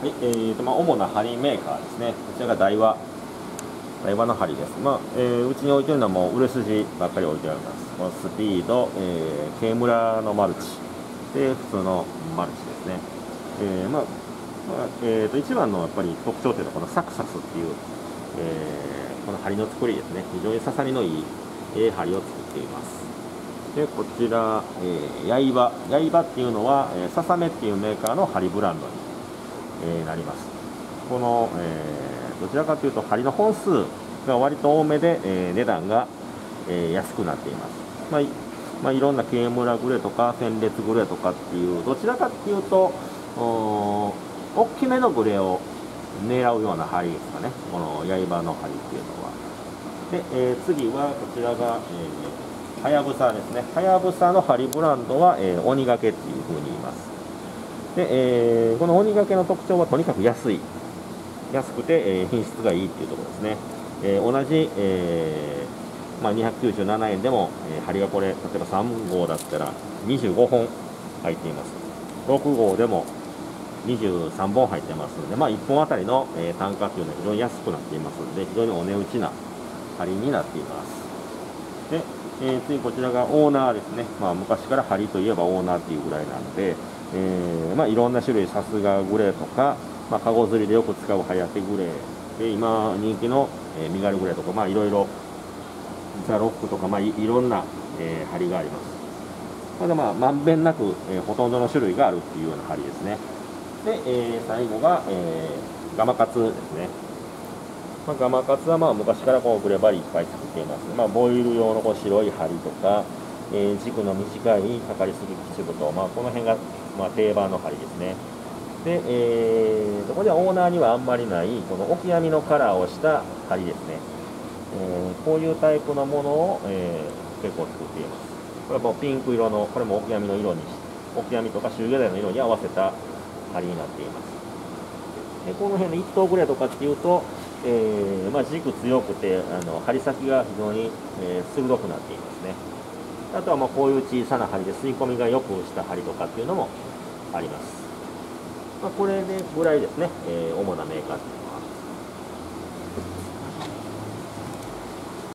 はいえーとまあ、主な針メーカーですね、こちらが台湾、台湾の針です、まあえー、うちに置いてるのはもう売れ筋ばっかり置いてあります、このスピード、えー、K 村のマルチ、で普通のマルチですね、えーまあまあえー、と一番のやっぱり特徴というのは、このサクサスっていう、えー、この針の作りですね、非常に刺さりのいい、えー、針を作っています。でこちら、えー、刃刃っていうのは、えー、ささめっていうメーカーの針ブランドにえー、なります。この、えー、どちらかというと針の本数が割と多めで、えー、値段が、え安くなっています、まあまあ、いろんなケームラグレとか戦列グレとかっていうどちらかっていうと大きめのグレを狙うような針ですかね。この刃の針っていうのは。で、え次はこちらが、えはやぶさですね。はやぶさの針ブランドは、え鬼掛けっていうふうに言います。で、えー、この鬼掛けの特徴はとにかく安い。安くて、えー、品質がいいっていうところですね、えー、同じ、えーまあ、297円でも、え、針がこれ例えば3号だったら25本入っています。6号でも23本入ってますので、まあ、1本あたりの、え、単価っていうのは非常に安くなっていますので非常にお値打ちな針になっています。で、え、次こちらがオーナーですね、まあ、昔から針といえばオーナーっていうぐらいなので、えー、まあ、いろんな種類さすがグレーとか、まあ、カゴ釣りでよく使うハヤテグレー。で今人気の、えー、身軽グレーとか、まあ、いろいろザ・ロックとか、まあ、いろんな、えー、針があります。ただまあまんべんなく、えー、ほとんどの種類があるっていうような針ですね。で、えー、最後が、えー、ガマカツですね、まあ、ガマカツはまあ昔からこうグレバリいっぱい作っています、まあ、ボイル用のこう白い針とか、えー、軸の短いかかりすぎ口太、まあ、この辺がまあ、定番の針ですね。で、えー、ここではオーナーにはあんまりない、このオキアミのカラーをした針ですね。えー、こういうタイプのものを、えー、結構作っています。これはもうピンク色の、これもオキアミの色に、オキアミとかシューゲダイの色に合わせた針になっています。でこの辺の1頭ぐらいとかっていうと、えー、まあ、軸強くてあの針先が非常に、えー、鋭くなっていますね。あとはまこういう小さな針で吸い込みが良くした針とかっていうのもあります、まあ、これでぐらいですね、えー、主なメーカーっていうのは。